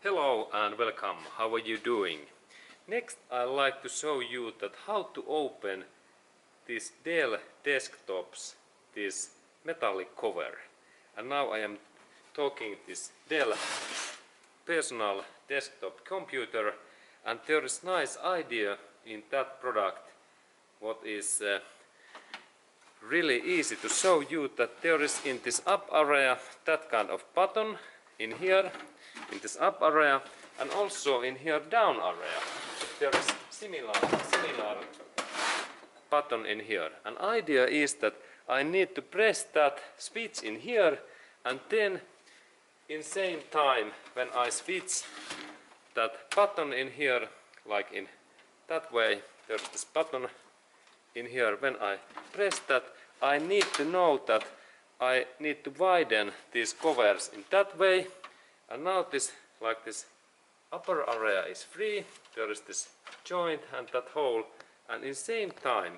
Hello and welcome. How are you doing? Next I'd like to show you that how to open this Dell desktops this metallic cover. And now I am talking this Dell personal desktop computer and there is nice idea in that product what is uh, really easy to show you that there is in this up area that kind of button in here in this up area and also in here down area. There is similar similar button in here. And idea is that I need to press that switch in here and then in same time when I switch that button in here like in that way there's this button in here. When I press that I need to know that I need to widen these covers in that way. And now this like this upper area is free. There is this joint and that hole. And in the same time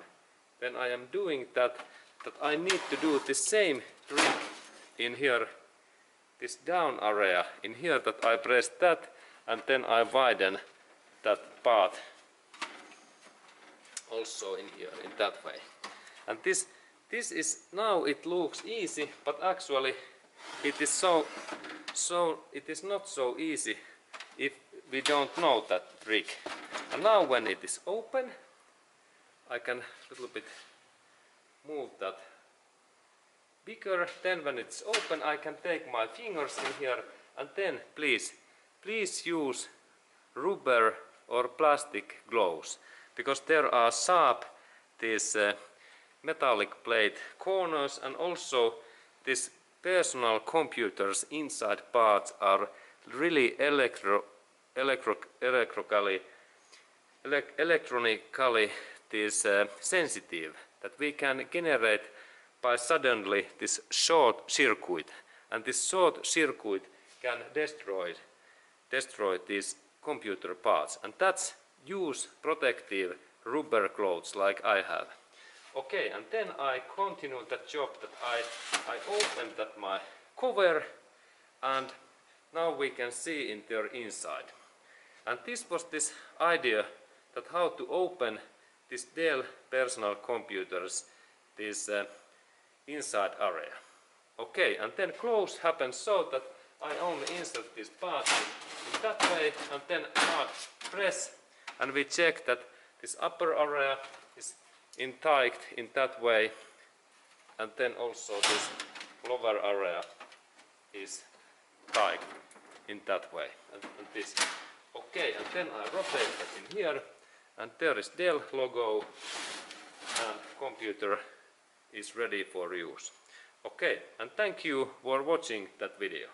when I am doing that that I need to do the same trick in here this down area in here that I press that and then I widen that part also in here in that way. And this this is now it looks easy but actually it is so so it is not so easy if we don't know that trick. And now when it is open I can a little bit move that bigger. Then when it's open I can take my fingers in here and then please please use rubber or plastic gloves because there are sharp these uh, metallic plate corners and also this personal computers inside parts are really electro, electro, electrically, elec electronically this uh, sensitive that we can generate by suddenly this short circuit and this short circuit can destroy destroy these computer parts and that's use protective rubber clothes like I have. Okay, and then I continue that job that I, I open that my cover and now we can see in there inside. And this was this idea that how to open this Dell personal computers this uh, inside area. Okay, and then close happens so that I only insert this part in that way and then hard press and we check that this upper area is intact in that way. And then also this lower area is tight in that way. And, and this. Okay and then I rotate that in here. And there is Dell logo. And computer is ready for use. Okay and thank you for watching that video